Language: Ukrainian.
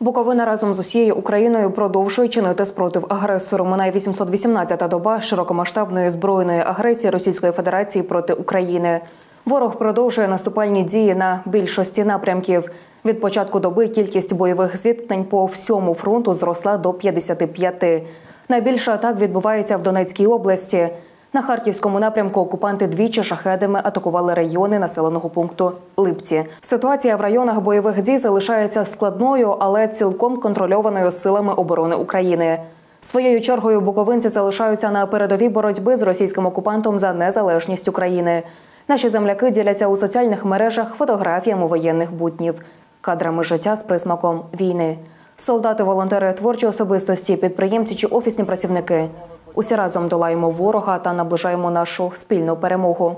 Буковина разом з усією Україною продовжує чинити спротив агресору. Минає 818-та доба широкомасштабної збройної агресії Російської Федерації проти України. Ворог продовжує наступальні дії на більшості напрямків. Від початку доби кількість бойових зіткнень по всьому фронту зросла до 55. Найбільше атак відбувається в Донецькій області. На харківському напрямку окупанти двічі шахедами атакували райони населеного пункту Липці. Ситуація в районах бойових дій залишається складною, але цілком контрольованою силами оборони України. Своєю чергою буковинці залишаються на передовій боротьби з російським окупантом за незалежність України. Наші земляки діляться у соціальних мережах фотографіями воєнних буднів, кадрами життя з присмаком війни. Солдати, волонтери, творчі особистості, підприємці чи офісні працівники. Усі разом долаємо ворога та наближаємо нашу спільну перемогу.